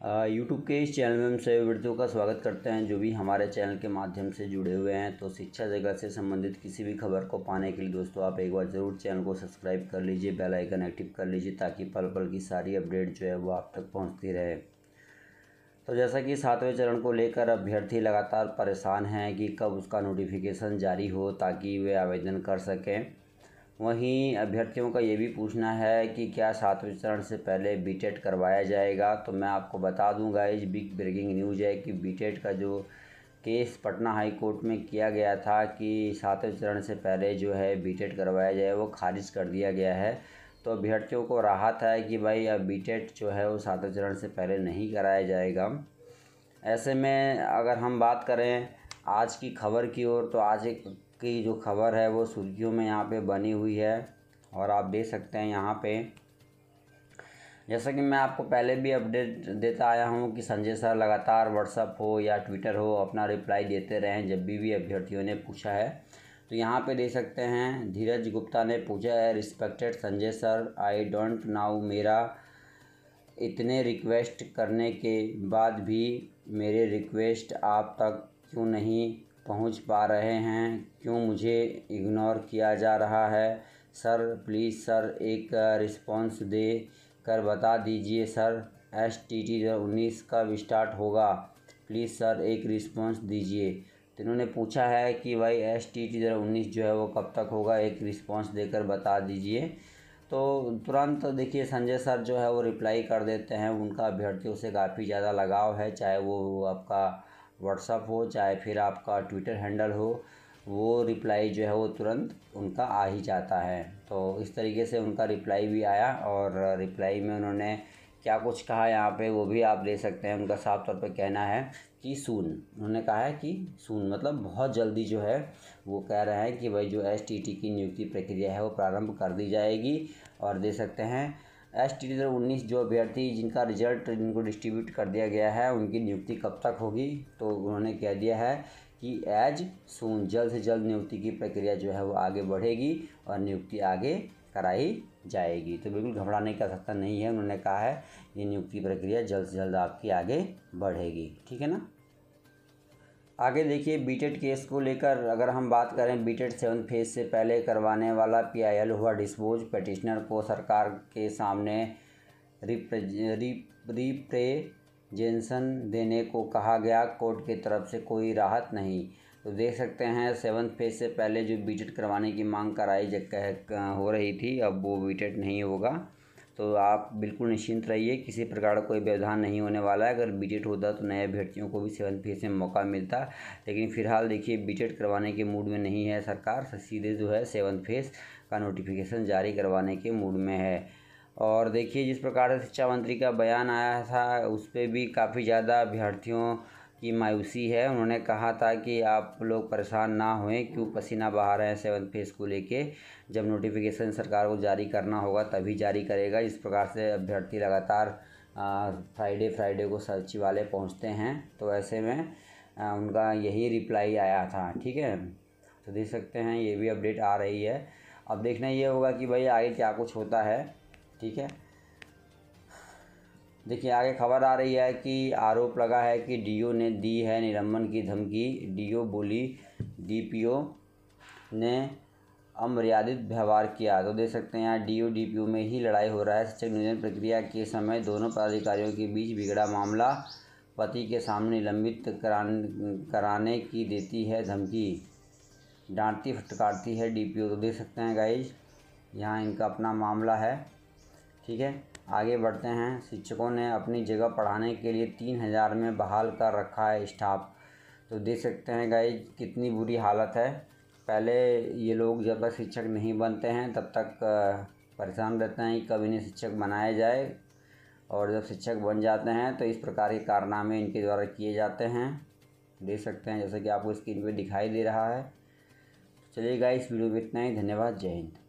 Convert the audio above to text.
YouTube के इस channel में हम सभी विद्यार्थियों का स्वागत करते हैं, जो भी हमारे चैनल के माध्यम से जुड़े हुए हैं। तो शिक्षा जगत से संबंधित किसी भी खबर को पाने के लिए दोस्तों, आप एक बार ज़रूर चैनल को सब्सक्राइब कर लीजिए, बेल आइकन एक्टिव कर लीजिए, ताकि पल पल की सारी अपडेट जो है वो आप तक पहुँचती रहे। तो जैसा कि सातवें चरण को लेकर अभ्यर्थी लगातार परेशान हैं कि कब उसका नोटिफिकेशन जारी हो, ताकि वे आवेदन कर सकें। वहीं अभ्यर्थियों का ये भी पूछना है कि क्या सातवें चरण से पहले बीटेट करवाया जाएगा? तो मैं आपको बता दूँगा इस बिग ब्रेकिंग न्यूज़ है कि बीटेट का जो केस पटना हाई कोर्ट में किया गया था कि सातवें चरण से पहले जो है बीटेट करवाया जाए, वो खारिज कर दिया गया है। तो अभ्यर्थियों को राहत है कि भाई अब बीटेट जो है वो सातवें चरण से पहले नहीं कराया जाएगा। ऐसे में अगर हम बात करें आज की खबर की ओर तो आज एक की जो खबर है वो सुर्खियों में यहाँ पे बनी हुई है और आप देख सकते हैं यहाँ पे। जैसा कि मैं आपको पहले भी अपडेट देता आया हूँ कि संजय सर लगातार व्हाट्सअप हो या ट्विटर हो अपना रिप्लाई देते रहें जब भी भी अभ्यर्थियों ने पूछा है। तो यहाँ पे देख सकते हैं, धीरज गुप्ता ने पूछा है respected Sanjay sir I don't know मेरा इतने रिक्वेस्ट करने के बाद भी मेरे रिक्वेस्ट आप तक क्यों नहीं पहुँच पा रहे हैं। क्यों मुझे इग्नोर किया जा रहा है? सर प्लीज़ सर, एक रिस्पॉन्स दे कर बता दीजिए, सर। एस टी टी उन्नीस कब स्टार्ट होगा? प्लीज़ सर, एक रिस्पॉन्स दीजिए। तो इन्होंने पूछा है कि भाई एस टी टी उन्नीस जो है वो कब तक होगा? एक रिस्पॉन्स देकर बता दीजिए। तो तुरंत देखिए, संजय सर जो है वो रिप्लाई कर देते हैं। उनका अभ्यर्थियों से काफ़ी ज़्यादा लगाव है, चाहे वो आपका व्हाट्सअप हो, चाहे फिर आपका ट्विटर हैंडल हो, वो रिप्लाई जो है वो तुरंत उनका आ ही जाता है। तो इस तरीके से उनका रिप्लाई भी आया और रिप्लाई में उन्होंने क्या कुछ कहा यहाँ पे, वो भी आप ले सकते हैं। उनका साफ़ तौर पे कहना है कि सून उन्होंने कहा है कि सून मतलब बहुत जल्दी जो है, वो कह रहे हैं कि भाई जो एस टी टी की नियुक्ति प्रक्रिया है, वो प्रारंभ कर दी जाएगी और दे सकते हैं। एस टी टी उन्नीस जो अभ्यर्थी जिनका रिज़ल्ट जिनको डिस्ट्रीब्यूट कर दिया गया है, उनकी नियुक्ति कब तक होगी? तो उन्होंने कह दिया है कि एज सून, जल्द से जल्द नियुक्ति की प्रक्रिया जो है वो आगे बढ़ेगी और नियुक्ति आगे कराई जाएगी। तो बिल्कुल घबराने का सकता नहीं है, उन्होंने कहा है ये नियुक्ति प्रक्रिया जल्द से जल्द आपकी आगे बढ़ेगी। ठीक है ना? आगे देखिए बीटेड केस को लेकर अगर हम बात करें बीटेड सेवन फ़ेज़ से पहले करवाने वाला पीआईएल हुआ डिस्पोज पटिशनर को सरकार के सामने रिप्रेजेंसन देने को कहा गया। कोर्ट की तरफ़ से कोई राहत नहीं। तो देख सकते हैं सेवन्थ फ़ेज़ से पहले जो बीटेड करवाने की मांग कराई हो रही थी, अब वो बीटेड नहीं होगा। तो आप बिल्कुल निश्चिंत रहिए, किसी प्रकार का कोई व्यवधान नहीं होने वाला है। अगर बीटेड होता तो नए अभ्यर्थियों को भी सेवन फ़ेज़ में मौका मिलता, लेकिन फ़िलहाल देखिए बीटेड करवाने के मूड में नहीं है सरकार सीधे जो है सेवन फ़ेज़ का नोटिफिकेशन जारी करवाने के मूड में है। और देखिए जिस प्रकार से शिक्षा मंत्री का बयान आया था, उस पर भी काफ़ी ज़्यादा अभ्यर्थियों की मायूसी है। उन्होंने कहा था कि आप लोग परेशान ना होएँ क्यों पसीना बहा रहे हैं सेवन फ़ेज़ को लेके? जब नोटिफिकेशन सरकार को जारी करना होगा तभी जारी करेगा। इस प्रकार से अभ्यर्थी लगातार फ्राइडे फ्राइडे को सचिवालय पहुँचते हैं। तो ऐसे में आ, उनका यही रिप्लाई आया था ठीक है? तो देख सकते हैं ये भी अपडेट आ रही है। अब देखना ये होगा कि भाई आगे क्या कुछ होता है ठीक है? देखिए, आगे खबर आ रही है कि आरोप लगा है कि डीओ ने दी है निलंबन की धमकी। डीओ बोली, डीपीओ ने अमर्यादित व्यवहार किया। तो देख सकते हैं यहाँ, डीओ, डीपीओ में ही लड़ाई हो रहा है। शिक्षक नियोजन प्रक्रिया के समय दोनों पदाधिकारियों के बीच बिगड़ा मामला पति के सामने निलंबित कराने की देती है धमकी। डांटती, फटकारती है डीपीओ। तो देख सकते हैं गाइज़ यहाँ इनका अपना मामला है। ठीक है? आगे बढ़ते हैं। शिक्षकों ने अपनी जगह पढ़ाने के लिए तीन हज़ार में बहाल कर रखा है स्टाफ। तो देख सकते हैं गाइज़ कितनी बुरी हालत है। पहले ये लोग जब तक शिक्षक नहीं बनते हैं, तब तक परेशान रहते हैं कि कब इन्हें शिक्षक बनाया जाए। और जब शिक्षक बन जाते हैं तो इस प्रकार के कारनामे इनके द्वारा किए जाते हैं। देख सकते हैं, जैसे कि आपको स्क्रीन पर दिखाई दे रहा है। चलिए गाइस वीडियो में इतना ही। धन्यवाद। जय हिंद।